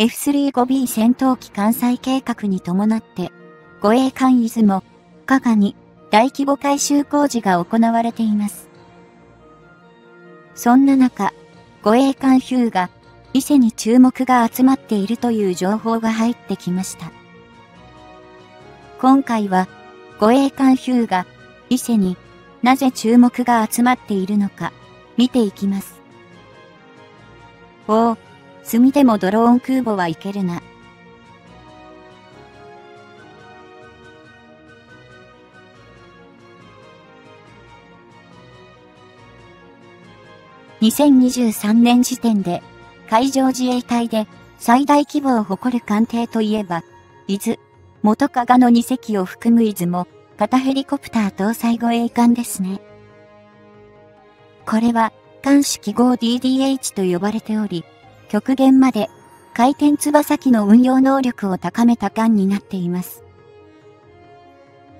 F35B 戦闘機艦載計画に伴って、護衛艦出雲、加賀に大規模改修工事が行われています。そんな中、護衛艦ヒューが伊勢に注目が集まっているという情報が入ってきました。今回は、護衛艦ヒューが伊勢になぜ注目が集まっているのか見ていきます。おお、墨でもドローン空母はいけるな。2023年時点で海上自衛隊で最大規模を誇る艦艇といえば、伊豆、元加賀の2隻を含む伊豆も、型ヘリコプター搭載護衛艦ですね。これは、艦式号 DDH と呼ばれており、極限まで回転翼機の運用能力を高めた艦になっています。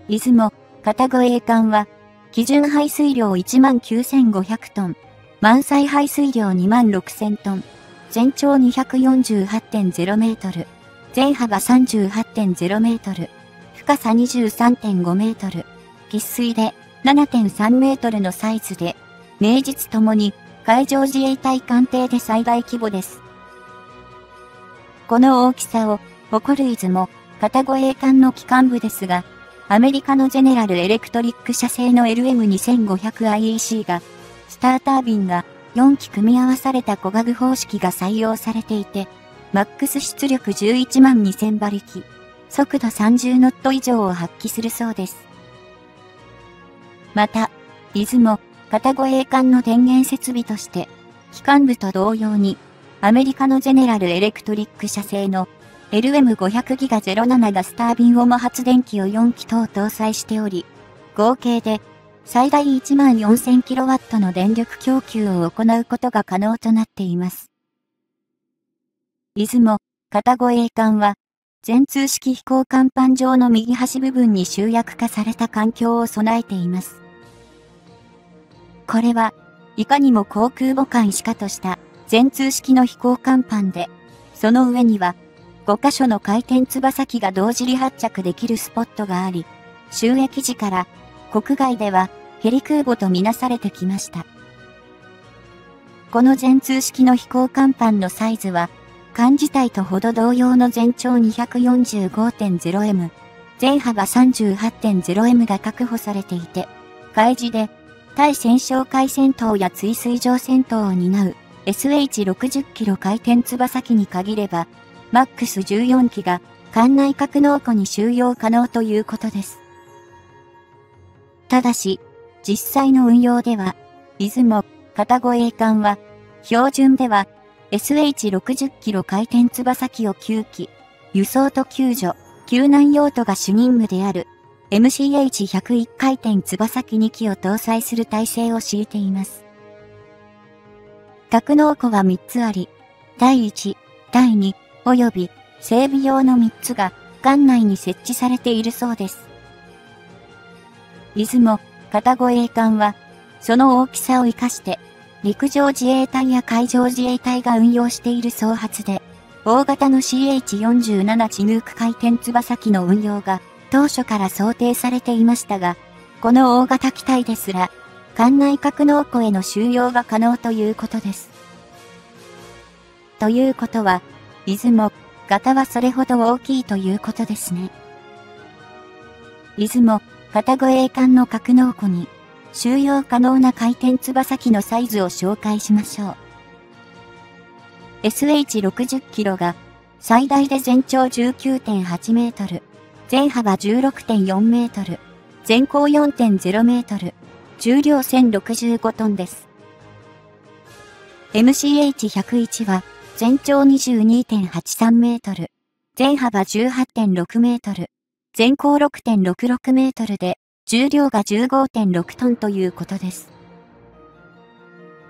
出雲、型護衛艦は、基準排水量19,500トン、満載排水量26,000トン、全長248.0メートル、全幅38.0メートル、深さ23.5メートル、喫水で7.3メートルのサイズで、名実ともに海上自衛隊艦艇で最大規模です。この大きさを誇る出雲、片護衛艦の機関部ですが、アメリカのジェネラルエレクトリック社製の LM2500IEC が、スタータービンが4機組み合わされた小ガグ方式が採用されていて、マックス出力11万2000馬力、速度30ノット以上を発揮するそうです。また、出雲、片護衛艦の電源設備として、機関部と同様に、アメリカのジェネラルエレクトリック社製の LM500 ギガ07がスタービンオモ発電機を4機等搭載しており、合計で最大 14,000kW の電力供給を行うことが可能となっています。出雲、片護衛艦は、全通式飛行甲板上の右端部分に集約化された環境を備えています。これは、いかにも航空母艦しかとした全通式の飛行甲板で、その上には、5箇所の回転翼機が同時離発着できるスポットがあり、収益時から国外ではヘリ空母とみなされてきました。この全通式の飛行甲板のサイズは、艦自体とほど同様の全長 245.0m、全幅 38.0m が確保されていて、海事で対戦勝海戦闘や追水上戦闘を担う SH60 キロ回転翼機に限れば、マックス14機が艦内格納庫に収容可能ということです。ただし、実際の運用では、出雲、片護衛艦は、標準では、SH60 キロ回転翼機を9機、輸送と救助、救難用途が主任務である、MCH101 回転翼機2機を搭載する体制を敷いています。格納庫は3つあり、第1、第2、及び整備用の3つが艦内に設置されているそうです。出雲、片護衛艦は、その大きさを活かして、陸上自衛隊や海上自衛隊が運用している総発で、大型の CH47 チヌーク回転翼機の運用が当初から想定されていましたが、この大型機体ですら、艦内格納庫への収容が可能ということです。ということは、出雲、型はそれほど大きいということですね。出雲、片護衛艦の格納庫に収容可能な回転翼機のサイズを紹介しましょう。SH60 キロが最大で全長19.8メートル、全幅16.4メートル、全高4.0メートル、重量1065トンです。MCH101 は全長22.83メートル、全幅18.6メートル、全高6.66メートルで、重量が15.6トンということです。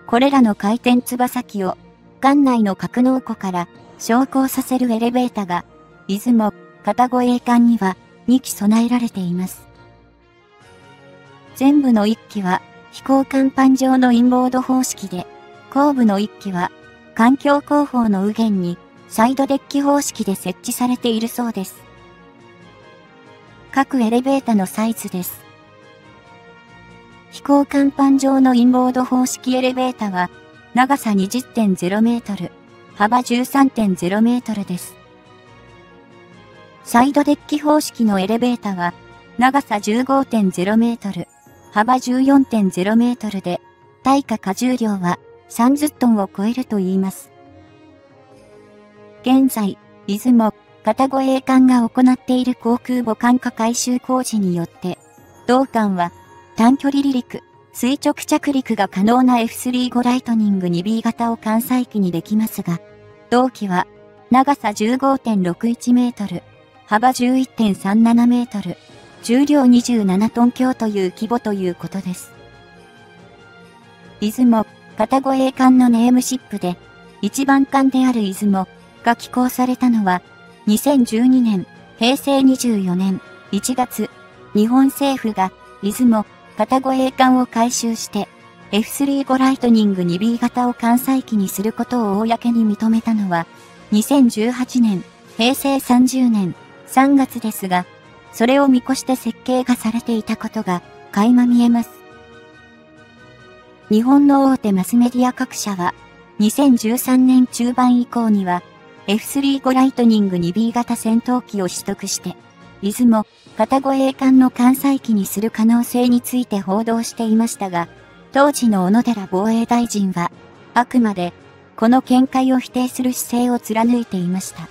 これらの回転翼機を、艦内の格納庫から昇降させるエレベータが、出雲、片護衛艦には2機備えられています。全部の1機は飛行甲板上のインボード方式で、後部の1機は環境広報の右舷にサイドデッキ方式で設置されているそうです。各エレベータのサイズです。飛行甲板上のインボード方式エレベータは、長さ20.0メートル、幅13.0メートルです。サイドデッキ方式のエレベータは、長さ15.0メートル、幅14.0メートルで、対価荷重量は30トンを超えると言います。現在、出雲、片越栄艦が行っている航空母艦化改修工事によって、同艦は短距離離陸、垂直着陸が可能な F35 ライトニング 2B 型を艦載機にできますが、同機は長さ15.61メートル、幅11.37メートル、重量27トン強という規模ということです。出雲、片越栄艦のネームシップで、一番艦である出雲が寄港されたのは、2012年、平成24年1月、日本政府が出雲、片越栄艦を改修して、F35 ライトニング 2B 型を艦載機にすることを公に認めたのは、2018年、平成30年3月ですが、それを見越して設計がされていたことが垣間見えます。日本の大手マスメディア各社は、2013年中盤以降には、F35 ライトニング 2B 型戦闘機を取得して、出雲、片越栄艦の艦載機にする可能性について報道していましたが、当時の小野寺防衛大臣は、あくまで、この見解を否定する姿勢を貫いていました。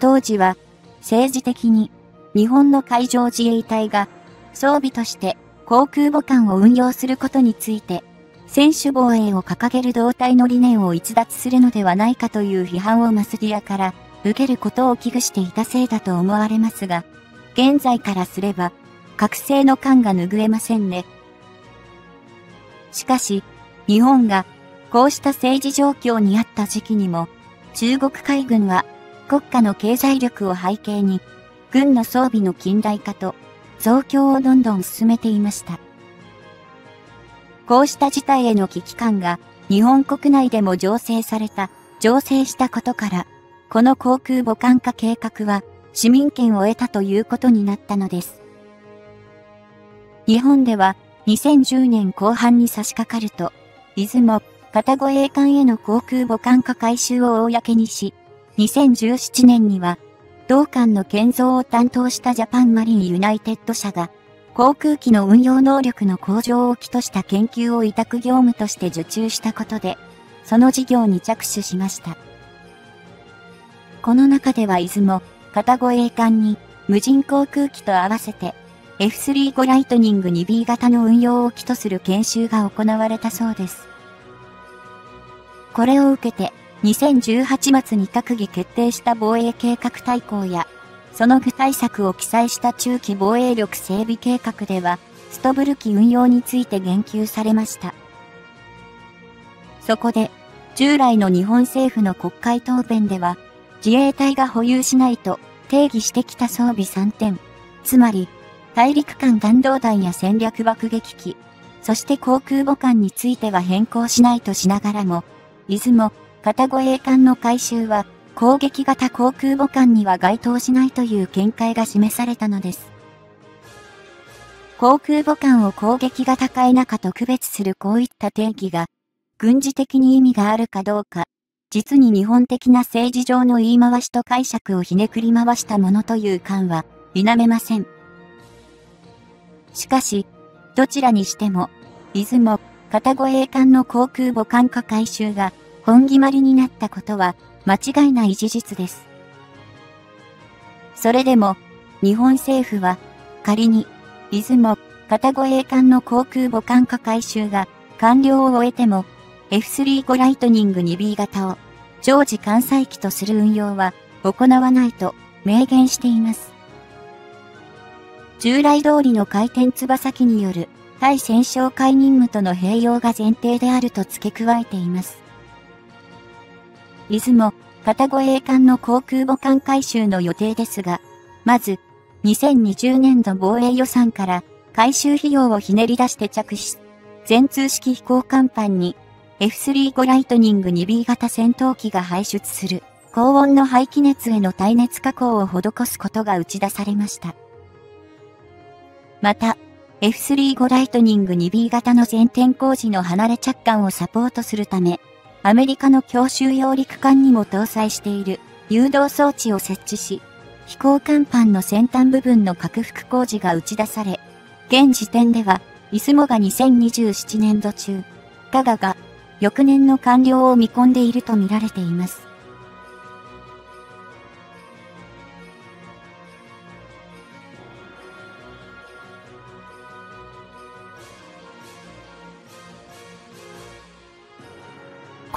当時は政治的に日本の海上自衛隊が装備として航空母艦を運用することについて専守防衛を掲げる動体の理念を逸脱するのではないかという批判をマスディアから受けることを危惧していたせいだと思われますが、現在からすれば、覚醒の感が拭えませんね。しかし、日本がこうした政治状況にあった時期にも、中国海軍は国家の経済力を背景に、軍の装備の近代化と増強をどんどん進めていました。こうした事態への危機感が日本国内でも醸成された、醸成したことから、この航空母艦化計画は市民権を得たということになったのです。日本では2010年後半に差し掛かると、出雲、片越栄艦への航空母艦化改修を公にし、2017年には、同艦の建造を担当したジャパンマリンユナイテッド社が、航空機の運用能力の向上を企図した研究を委託業務として受注したことで、その事業に着手しました。この中ではいずも型護衛艦に無人航空機と合わせて F35 ライトニング 2B 型の運用を企図する研修が行われたそうです。これを受けて2018末に閣議決定した防衛計画大綱や、その具体策を記載した中期防衛力整備計画では、ストブル機運用について言及されました。そこで、従来の日本政府の国会答弁では、自衛隊が保有しないと定義してきた装備3点、つまり、大陸間弾道弾や戦略爆撃機、そして航空母艦については変更しないとしながらも、出雲、片越栄艦の改修は、攻撃型航空母艦には該当しないという見解が示されたのです。航空母艦を攻撃が高い中と区別するこういった定義が、軍事的に意味があるかどうか、実に日本的な政治上の言い回しと解釈をひねくり回したものという感は、否めません。しかし、どちらにしても、出雲、片越栄艦の航空母艦化改修が、本決まりになったことは間違いない事実です。それでも、日本政府は仮に、出雲、片越栄艦の航空母艦化改修が完了を終えても、F35 ライトニング 2B 型を常時艦載機とする運用は行わないと明言しています。従来通りの回転翼機による対戦勝会任務との併用が前提であると付け加えています。出雲、片護衛艦の航空母艦改修の予定ですが、まず、2020年度防衛予算から改修費用をひねり出して着手。全通式飛行甲板に F35 ライトニング 2B 型戦闘機が排出する高温の排気熱への耐熱加工を施すことが打ち出されました。また、F35 ライトニング 2B 型の前転工事の離れ着艦をサポートするため、アメリカの強襲揚陸艦にも搭載している誘導装置を設置し、飛行甲板の先端部分の拡幅工事が打ち出され、現時点では、イスモが2027年度中、ガガが翌年の完了を見込んでいるとみられています。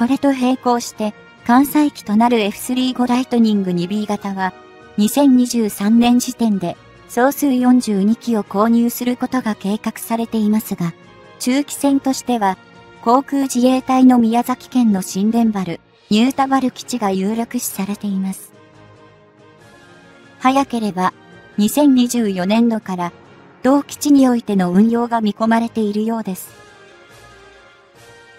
これと並行して、関西機となる F35 ライトニング 2B 型は、2023年時点で、総数42機を購入することが計画されていますが、中期戦としては、航空自衛隊の宮崎県の新田原、ニュータバル基地が有力視されています。早ければ、2024年度から、同基地においての運用が見込まれているようです。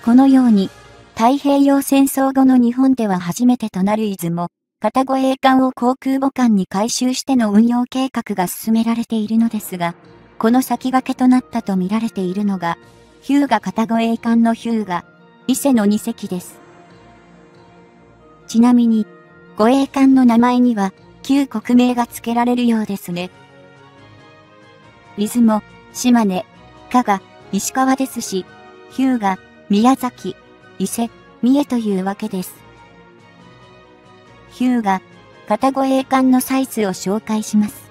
このように、太平洋戦争後の日本では初めてとなる出雲、片護衛艦を航空母艦に改修しての運用計画が進められているのですが、この先駆けとなったと見られているのが、ヒューガ片護衛艦のヒューガ、伊勢の2隻です。ちなみに、護衛艦の名前には、旧国名が付けられるようですね。出雲、島根、加賀、石川ですし、ヒューガ、宮崎、伊勢、三重というわけです。ヒューガ、片護衛艦のサイズを紹介します。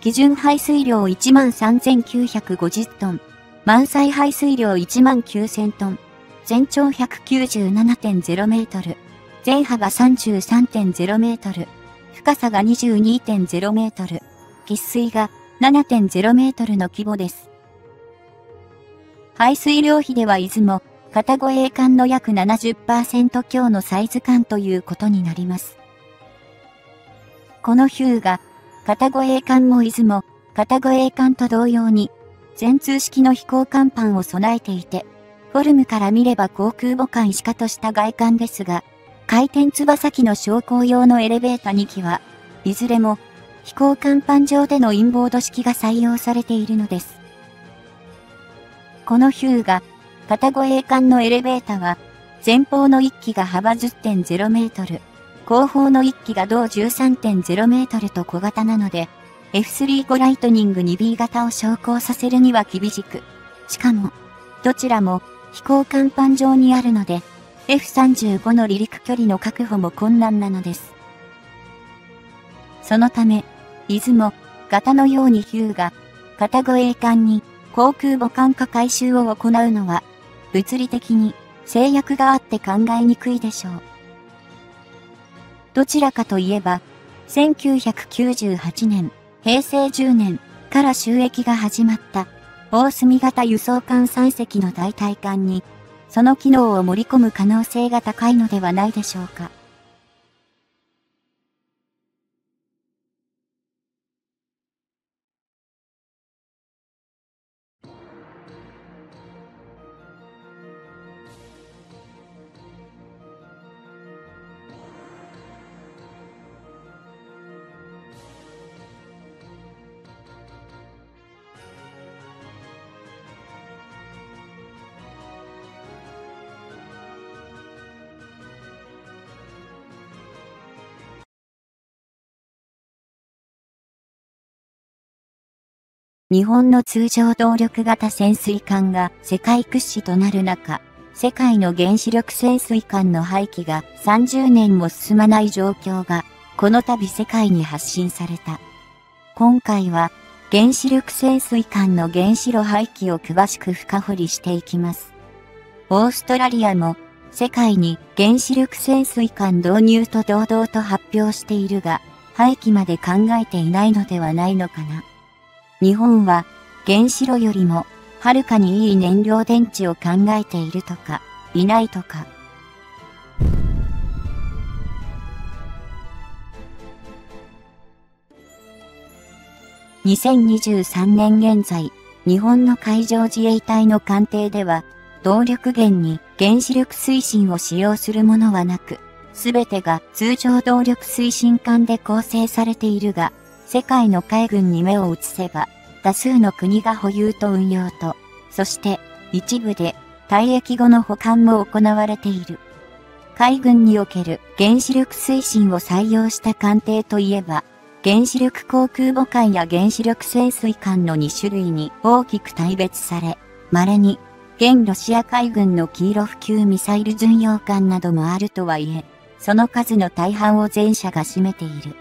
基準排水量13,950トン、満載排水量19,000トン、全長197.0メートル、全幅33.0メートル、深さが22.0メートル、喫水が7.0メートルの規模です。排水量比では出雲、片護衛艦の約70%強のサイズ感ということになります。このヒューが、片護衛艦も出雲、片護衛艦と同様に、全通式の飛行甲板を備えていて、フォルムから見れば航空母艦しかとした外観ですが、回転翼機の昇降用のエレベーター2機は、いずれも飛行甲板上でのインボード式が採用されているのです。このヒューが、片護衛艦のエレベータは、前方の1機が幅10.0メートル、後方の1機が同13.0メートルと小型なので、F35 ライトニング 2B 型を昇降させるには厳しく、しかも、どちらも飛行甲板上にあるので、F35 の離陸距離の確保も困難なのです。そのため、出雲、型のようにヒューが、片護衛艦に航空母艦化改修を行うのは、物理的に制約があって考えにくいでしょう。どちらかといえば、1998年、平成10年から収益が始まった大隅型輸送艦3隻の代替艦に、その機能を盛り込む可能性が高いのではないでしょうか。日本の通常動力型潜水艦が世界屈指となる中、世界の原子力潜水艦の廃棄が30年も進まない状況が、この度世界に発信された。今回は、原子力潜水艦の原子炉廃棄を詳しく深掘りしていきます。オーストラリアも、世界に原子力潜水艦導入と堂々と発表しているが、廃棄まで考えていないのではないのかな。日本は原子炉よりもはるかにいい燃料電池を考えているとか、いないとか。2023年現在、日本の海上自衛隊の艦艇では、動力源に原子力推進を使用するものはなく、すべてが通常動力推進艦で構成されているが、世界の海軍に目を移せば、多数の国が保有と運用と、そして一部で退役後の保管も行われている。海軍における原子力推進を採用した艦艇といえば、原子力航空母艦や原子力潜水艦の2種類に大きく大別され、稀に、現ロシア海軍のキーロフ級ミサイル巡洋艦などもあるとはいえ、その数の大半を前者が占めている。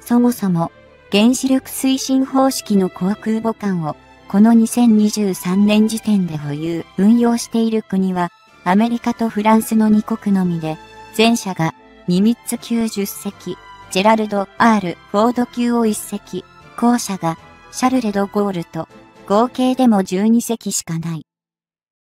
そもそも、原子力推進方式の航空母艦を、この2023年時点で保有、運用している国は、アメリカとフランスの2国のみで、前者がニミッツ級10隻、ジェラルド・ R・ フォード級を1隻、後者がシャルレ・ド・ゴールと合計でも12隻しかない。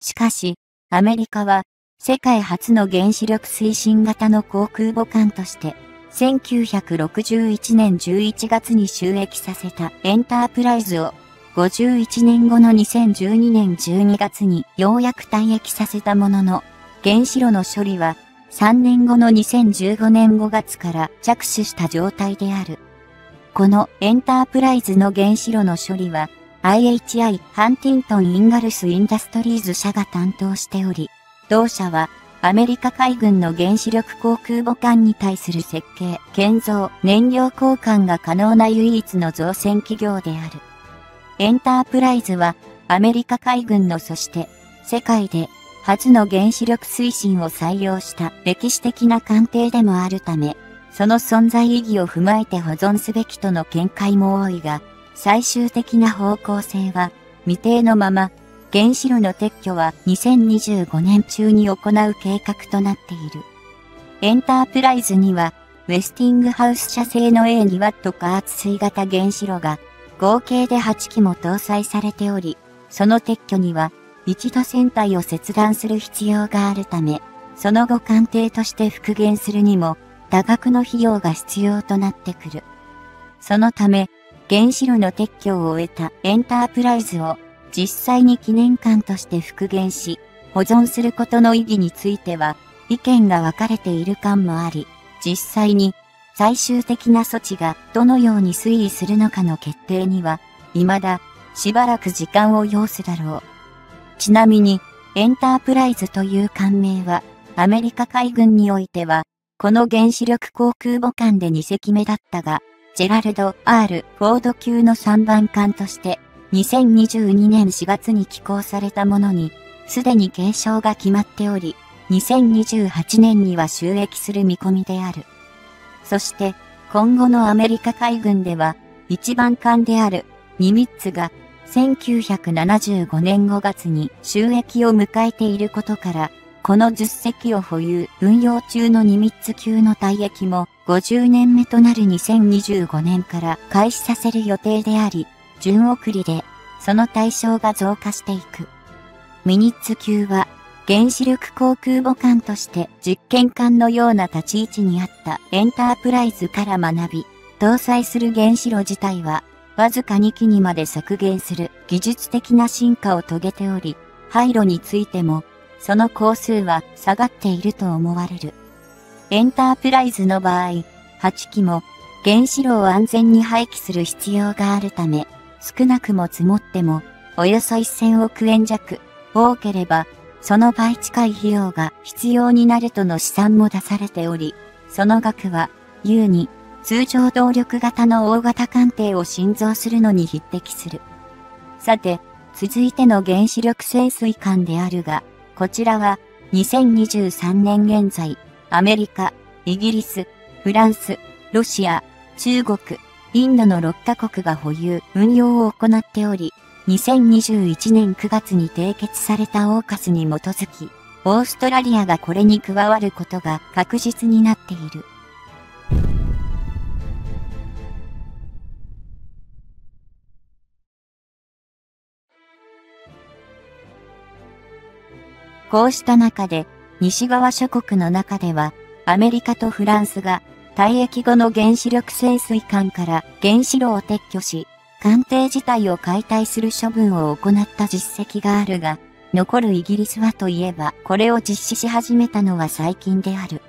しかし、アメリカは世界初の原子力推進型の航空母艦として、1961年11月に収益させたエンタープライズを51年後の2012年12月にようやく退役させたものの、原子炉の処理は3年後の2015年5月から着手した状態である。このエンタープライズの原子炉の処理は IHI ハンティントン・インガルス・インダストリーズ社が担当しており、同社はアメリカ海軍の原子力航空母艦に対する設計、建造、燃料交換が可能な唯一の造船企業である。エンタープライズは、アメリカ海軍のそして、世界で初の原子力推進を採用した歴史的な艦艇でもあるため、その存在意義を踏まえて保存すべきとの見解も多いが、最終的な方向性は未定のまま、原子炉の撤去は2025年中に行う計画となっている。エンタープライズには、ウェスティングハウス社製の A2W 加圧水型原子炉が合計で8機も搭載されており、その撤去には一度船体を切断する必要があるため、その後艦艇として復元するにも多額の費用が必要となってくる。そのため、原子炉の撤去を終えたエンタープライズを実際に記念館として復元し、保存することの意義については意見が分かれている感もあり、実際に最終的な措置がどのように推移するのかの決定には、未だしばらく時間を要すだろう。ちなみに、エンタープライズという艦名は、アメリカ海軍においては、この原子力航空母艦で2隻目だったが、ジェラルド・ R・ フォード級の3番艦として、2022年4月に寄港されたものに、すでに継承が決まっており、2028年には収益する見込みである。そして、今後のアメリカ海軍では、一番艦である、ニミッツが、1975年5月に収益を迎えていることから、この10隻を保有、運用中のニミッツ級の退役も50年目となる2025年から開始させる予定であり、順送りで、その対象が増加していく。ミニッツ級は原子力航空母艦として実験艦のような立ち位置にあったエンタープライズから学び、搭載する原子炉自体は、わずか2機にまで削減する技術的な進化を遂げており、廃炉についても、その工数は下がっていると思われる。エンタープライズの場合、8機も原子炉を安全に廃棄する必要があるため、少なくも積もっても、およそ1000億円弱、多ければその倍近い費用が必要になるとの試算も出されており、その額は、優に通常動力型の大型艦艇を新造するのに匹敵する。さて、続いての原子力潜水艦であるが、こちらは2023年現在、アメリカ、イギリス、フランス、ロシア、中国、インドの6カ国が保有、運用を行っており、2021年9月に締結されたオーカスに基づき、オーストラリアがこれに加わることが確実になっている。こうした中で、西側諸国の中では、アメリカとフランスが、退役後の原子力潜水艦から原子炉を撤去し、艦艇自体を解体する処分を行った実績があるが、残るイギリスはといえば、これを実施し始めたのは最近である。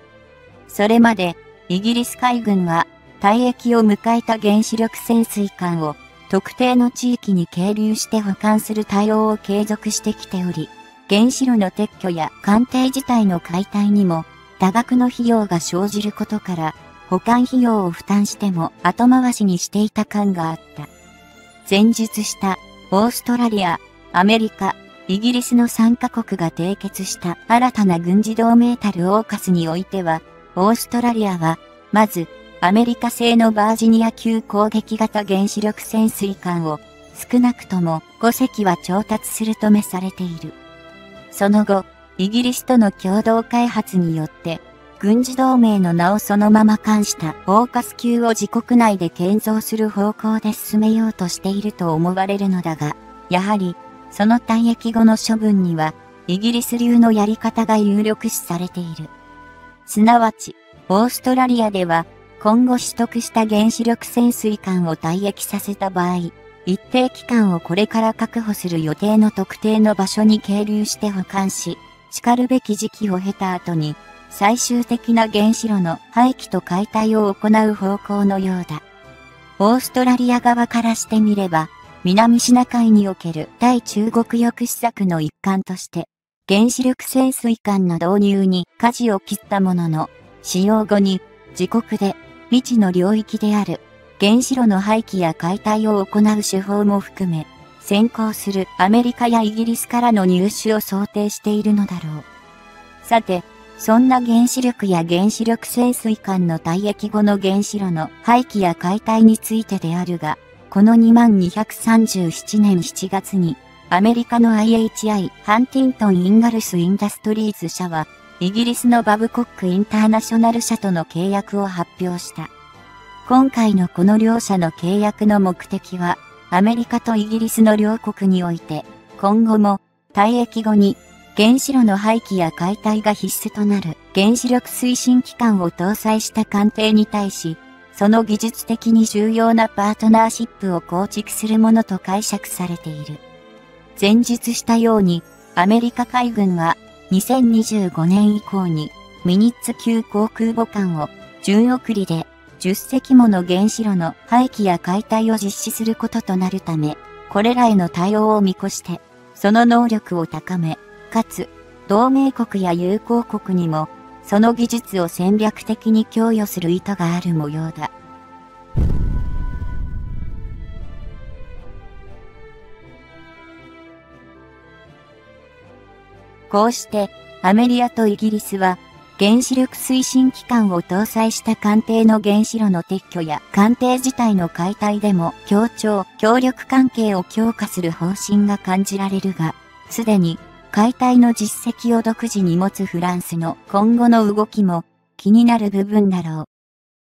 それまで、イギリス海軍は、退役を迎えた原子力潜水艦を、特定の地域に係留して保管する対応を継続してきており、原子炉の撤去や艦艇自体の解体にも、多額の費用が生じることから、保管費用を負担しても後回しにしていた感があった。前述したオーストラリア、アメリカ、イギリスの3カ国が締結した新たな軍事同盟たるオーカスにおいては、オーストラリアは、まず、アメリカ製のバージニア級攻撃型原子力潜水艦を、少なくとも5隻は調達するとめされている。その後、イギリスとの共同開発によって、軍事同盟の名をそのまま冠したオーカス級を自国内で建造する方向で進めようとしていると思われるのだが、やはり、その退役後の処分には、イギリス流のやり方が有力視されている。すなわち、オーストラリアでは、今後取得した原子力潜水艦を退役させた場合、一定期間をこれから確保する予定の特定の場所に係留して保管し、叱るべき時期を経た後に、最終的な原子炉の廃棄と解体を行う方向のようだ。オーストラリア側からしてみれば、南シナ海における対中国抑止策の一環として、原子力潜水艦の導入に舵を切ったものの、使用後に自国で未知の領域である原子炉の廃棄や解体を行う手法も含め、先行するアメリカやイギリスからの入手を想定しているのだろう。さて、そんな原子力や原子力潜水艦の退役後の原子炉の廃棄や解体についてであるが、この2237年7月に、アメリカの IHI ハンティントン・インガルス・インダストリーズ社は、イギリスのバブコック・インターナショナル社との契約を発表した。今回のこの両社の契約の目的は、アメリカとイギリスの両国において、今後も退役後に原子炉の廃棄や解体が必須となる原子力推進機関を搭載した艦艇に対し、その技術的に重要なパートナーシップを構築するものと解釈されている。前述したように、アメリカ海軍は2025年以降にミニッツ級航空母艦を順送りで10隻もの原子炉の廃棄や解体を実施することとなるため、これらへの対応を見越して、その能力を高め、かつ、同盟国や友好国にもその技術を戦略的に供与する意図がある模様だ。こうして、アメリアとイギリスは、原子力推進機関を搭載した艦艇の原子炉の撤去や艦艇自体の解体でも協調、協力関係を強化する方針が感じられるが、すでに解体の実績を独自に持つフランスの今後の動きも気になる部分だろう。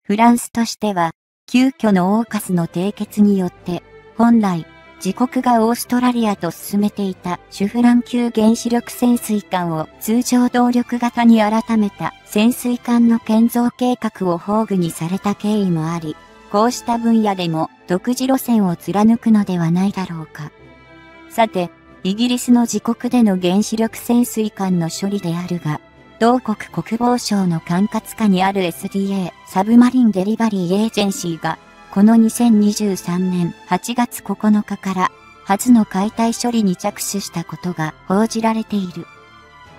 フランスとしては、急遽のオーカスの締結によって、本来、自国がオーストラリアと進めていたシュフラン級原子力潜水艦を通常動力型に改めた潜水艦の建造計画を宝具にされた経緯もあり、こうした分野でも独自路線を貫くのではないだろうか。さて、イギリスの自国での原子力潜水艦の処理であるが、同国国防省の管轄下にある SDA Submarine Delivery Agency が、この2023年8月9日から初の解体処理に着手したことが報じられている。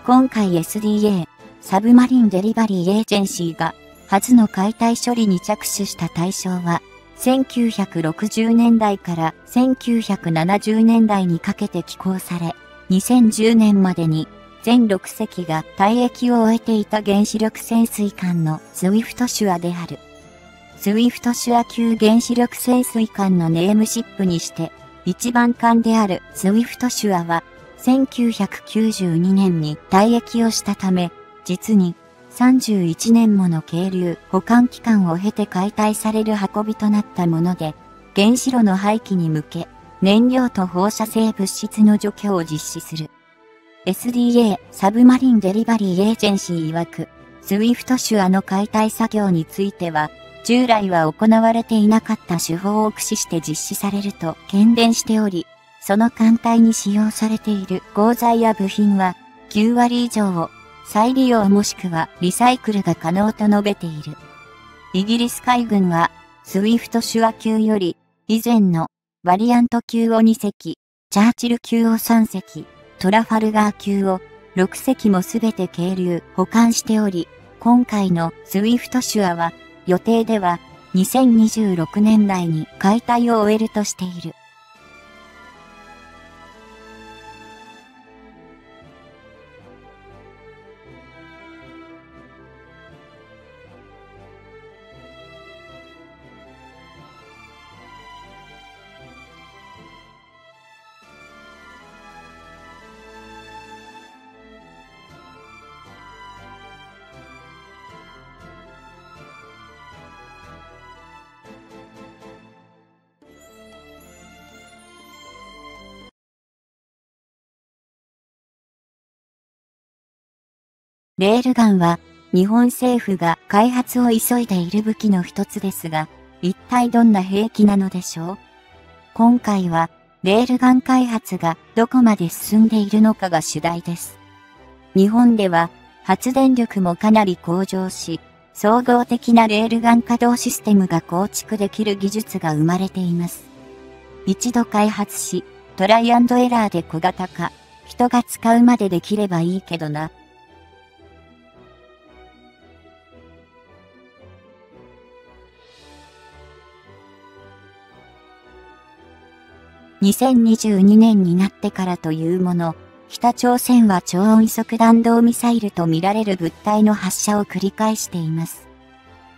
今回 SDA Submarine Delivery Agency が初の解体処理に着手した対象は1960年代から1970年代にかけて寄港され、2010年までに全6隻が退役を終えていた原子力潜水艦のスウィフトシュアである。スウィフトシュア級原子力潜水艦のネームシップにして、一番艦であるスウィフトシュアは、1992年に退役をしたため、実に31年もの係留保管期間を経て解体される運びとなったもので、原子炉の廃棄に向け、燃料と放射性物質の除去を実施する。SDA サブマリンデリバリーエージェンシー曰く、スウィフトシュアの解体作業については、従来は行われていなかった手法を駆使して実施されると懸伝しており、その艦隊に使用されている鋼材や部品は9割以上を再利用もしくはリサイクルが可能と述べている。イギリス海軍は、スウィフト手話級より、以前のバリアント級を2隻、チャーチル級を3隻、トラファルガー級を6隻もすべて係留保管しており、今回のスウィフト手話は予定では2026年内に解体を終えるとしている。レールガンは日本政府が開発を急いでいる武器の一つですが、一体どんな兵器なのでしょう？今回はレールガン開発がどこまで進んでいるのかが主題です。日本では発電力もかなり向上し、総合的なレールガン稼働システムが構築できる技術が生まれています。一度開発し、トライアンドエラーで小型化、人が使うまでできればいいけどな。2022年になってからというもの、北朝鮮は超音速弾道ミサイルとみられる物体の発射を繰り返しています。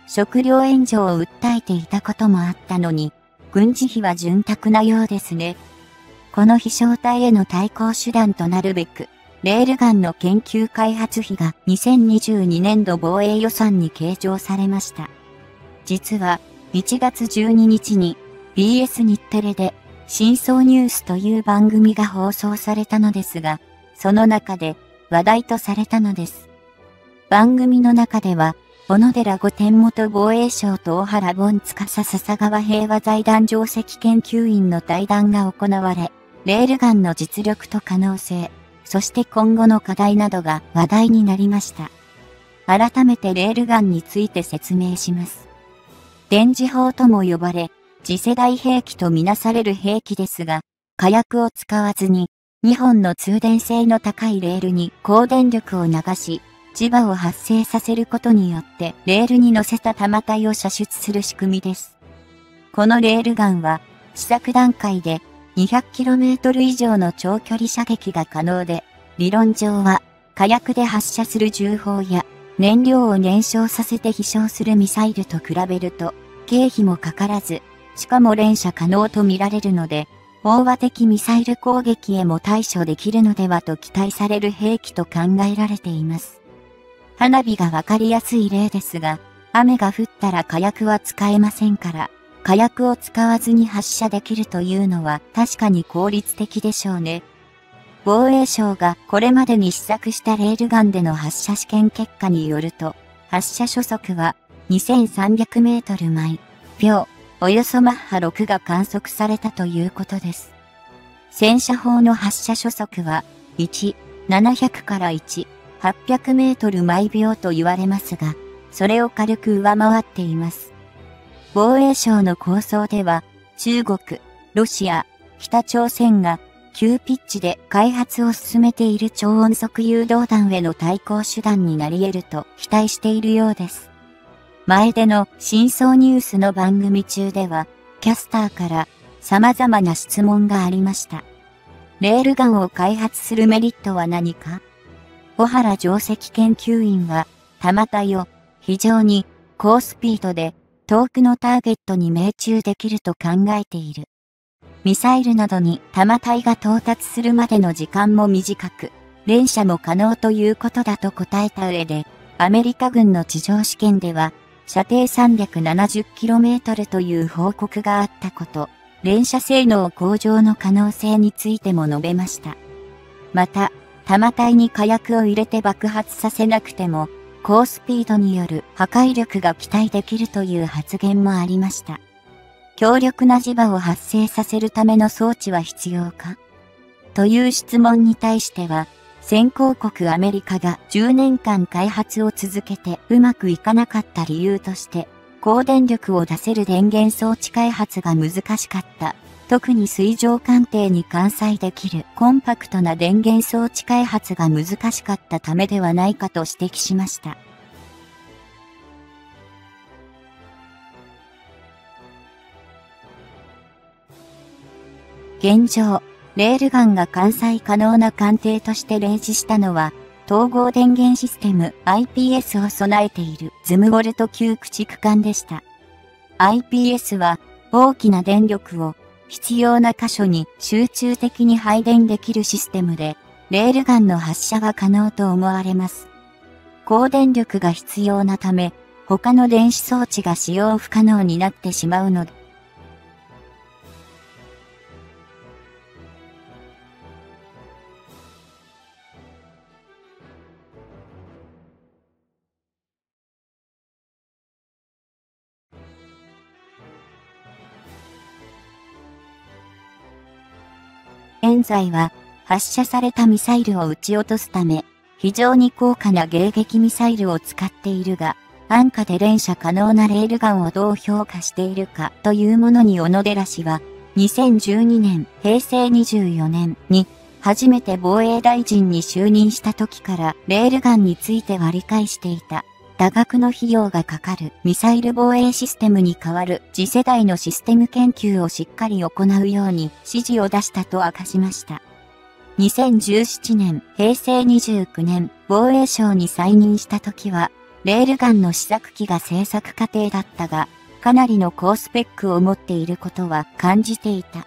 食料援助を訴えていたこともあったのに、軍事費は潤沢なようですね。この飛翔体への対抗手段となるべく、レールガンの研究開発費が2022年度防衛予算に計上されました。実は、1月12日に BS 日テレで真相ニュースという番組が放送されたのですが、その中で話題とされたのです。番組の中では、小野寺御殿元防衛省と小原凡司笹川平和財団上席研究員の対談が行われ、レールガンの実力と可能性、そして今後の課題などが話題になりました。改めてレールガンについて説明します。電磁砲とも呼ばれ、次世代兵器とみなされる兵器ですが、火薬を使わずに、2本の通電性の高いレールに高電力を流し、磁場を発生させることによってレールに乗せた弾体を射出する仕組みです。このレールガンは試作段階で 200km 以上の長距離射撃が可能で、理論上は火薬で発射する銃砲や燃料を燃焼させて飛翔するミサイルと比べると経費もかからずしかも連射可能とみられるので、飽和的ミサイル攻撃へも対処できるのではと期待される兵器と考えられています。花火がわかりやすい例ですが、雨が降ったら火薬は使えませんから、火薬を使わずに発射できるというのは確かに効率的でしょうね。防衛省がこれまでに試作したレールガンでの発射試験結果によると、発射初速は2300メートル毎秒およそマッハ6が観測されたということです。戦車砲の発射初速は、1、700から1、800メートル毎秒と言われますが、それを軽く上回っています。防衛省の構想では、中国、ロシア、北朝鮮が急ピッチで開発を進めている超音速誘導弾への対抗手段になり得ると期待しているようです。前での真相ニュースの番組中では、キャスターから様々な質問がありました。レールガンを開発するメリットは何か？小原定石研究員は、弾体を非常に高スピードで遠くのターゲットに命中できると考えている。ミサイルなどに弾体が到達するまでの時間も短く、連射も可能ということだと答えた上で、アメリカ軍の地上試験では射程 370km という報告があったこと、連射性能向上の可能性についても述べました。また、弾体に火薬を入れて爆発させなくても、高スピードによる破壊力が期待できるという発言もありました。強力な磁場を発生させるための装置は必要か？という質問に対しては、先行国アメリカが10年間開発を続けてうまくいかなかった理由として、高電力を出せる電源装置開発が難しかった。特に水上艦艇に艦載できるコンパクトな電源装置開発が難しかったためではないかと指摘しました。現状、レールガンが艦載可能な艦艇として例示したのは、統合電源システム IPS を備えているズムボルト級駆逐艦でした。IPS は大きな電力を必要な箇所に集中的に配電できるシステムで、レールガンの発射が可能と思われます。高電力が必要なため、他の電子装置が使用不可能になってしまうので、現在は発射されたミサイルを撃ち落とすため、非常に高価な迎撃ミサイルを使っているが、安価で連射可能なレールガンをどう評価しているかというものに小野寺氏は、2012年、平成24年に、初めて防衛大臣に就任した時からレールガンについては理解していた。多額の費用がかかるミサイル防衛システムに代わる次世代のシステム研究をしっかり行うように指示を出したと明かしました。2017年、平成29年、防衛省に再任した時は、レールガンの試作機が製作過程だったが、かなりの高スペックを持っていることは感じていた。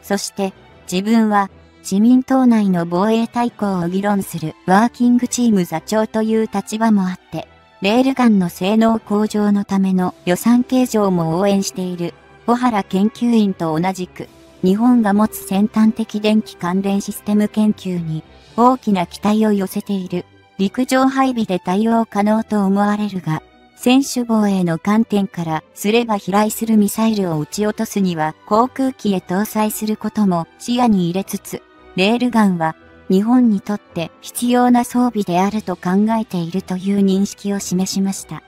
そして、自分は自民党内の防衛大綱を議論するワーキングチーム座長という立場もあって、レールガンの性能向上のための予算計上も応援している。小原研究員と同じく、日本が持つ先端的電気関連システム研究に大きな期待を寄せている。陸上配備で対応可能と思われるが、選手防衛の観点からすれば飛来するミサイルを撃ち落とすには航空機へ搭載することも視野に入れつつ、レールガンは日本にとって必要な装備であると考えているという認識を示しました。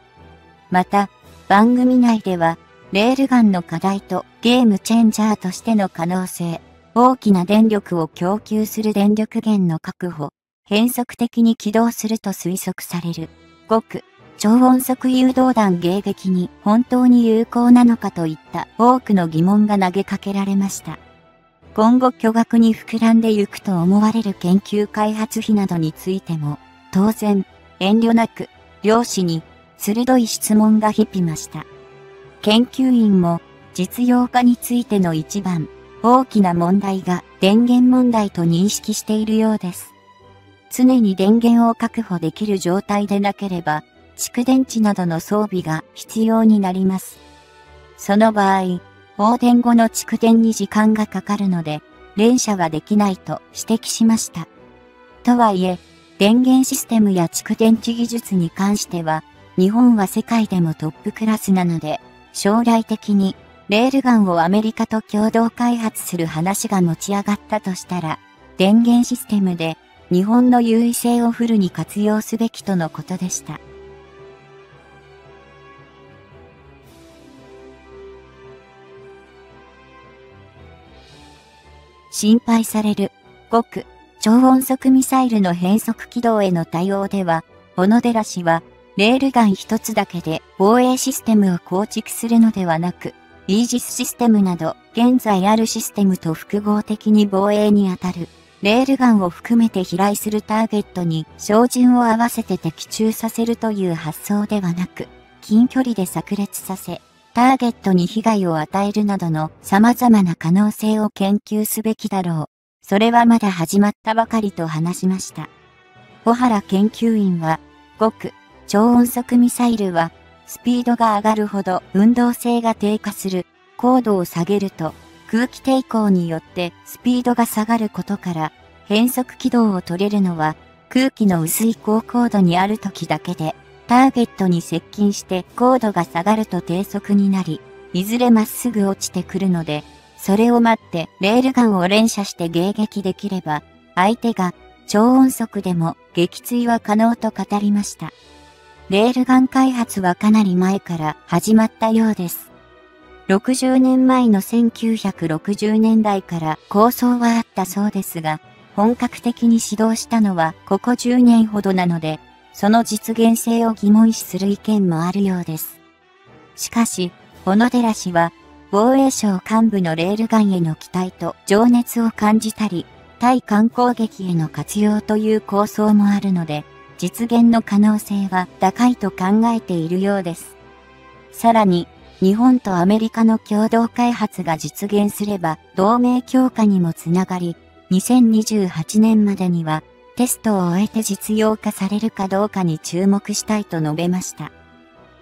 また、番組内では、レールガンの課題とゲームチェンジャーとしての可能性、大きな電力を供給する電力源の確保、変則的に起動すると推測される、極、超音速誘導弾迎撃に本当に有効なのかといった多くの疑問が投げかけられました。今後巨額に膨らんでゆくと思われる研究開発費などについても、当然、遠慮なく、漁師に鋭い質問が響きました。研究員も、実用化についての一番、大きな問題が電源問題と認識しているようです。常に電源を確保できる状態でなければ、蓄電池などの装備が必要になります。その場合、放電後の蓄電に時間がかかるので、連射はできないと指摘しました。とはいえ、電源システムや蓄電池技術に関しては、日本は世界でもトップクラスなので、将来的にレールガンをアメリカと共同開発する話が持ち上がったとしたら、電源システムで日本の優位性をフルに活用すべきとのことでした。心配される。極超音速ミサイルの変速軌道への対応では、小野寺氏は、レールガン一つだけで防衛システムを構築するのではなく、イージスシステムなど現在あるシステムと複合的に防衛にあたる、レールガンを含めて飛来するターゲットに照準を合わせて的中させるという発想ではなく、近距離で炸裂させ、ターゲットに被害を与えるなどの様々な可能性を研究すべきだろう。それはまだ始まったばかりと話しました。小原研究員は、極超音速ミサイルは、スピードが上がるほど運動性が低下する、高度を下げると、空気抵抗によってスピードが下がることから、変速軌道を取れるのは、空気の薄い高高度にある時だけで、ターゲットに接近して高度が下がると低速になり、いずれまっすぐ落ちてくるので、それを待ってレールガンを連射して迎撃できれば、相手が超音速でも撃墜は可能と語りました。レールガン開発はかなり前から始まったようです。60年前の1960年代から構想はあったそうですが、本格的に指導したのはここ10年ほどなので、その実現性を疑問視する意見もあるようです。しかし、小野寺氏は、防衛省幹部のレールガンへの期待と情熱を感じたり、対艦攻撃への活用という構想もあるので、実現の可能性は高いと考えているようです。さらに、日本とアメリカの共同開発が実現すれば同盟強化にもつながり、2028年までにはテストを終えて実用化されるかどうかに注目したいと述べました。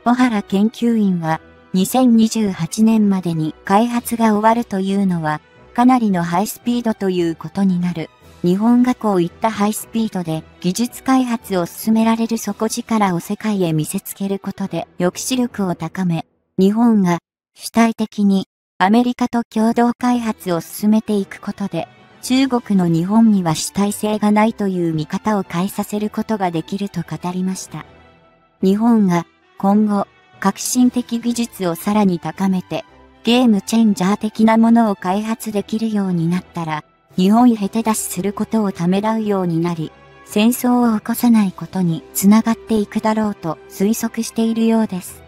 小原研究員は、2028年までに開発が終わるというのは、かなりのハイスピードということになる。日本がこういったハイスピードで技術開発を進められる底力を世界へ見せつけることで抑止力を高め、日本が主体的にアメリカと共同開発を進めていくことで中国の日本には主体性がないという見方を変えさせることができると語りました。日本が今後、革新的技術をさらに高めて、ゲームチェンジャー的なものを開発できるようになったら、日本へ手出しすることをためらうようになり、戦争を起こさないことにつながっていくだろうと推測しているようです。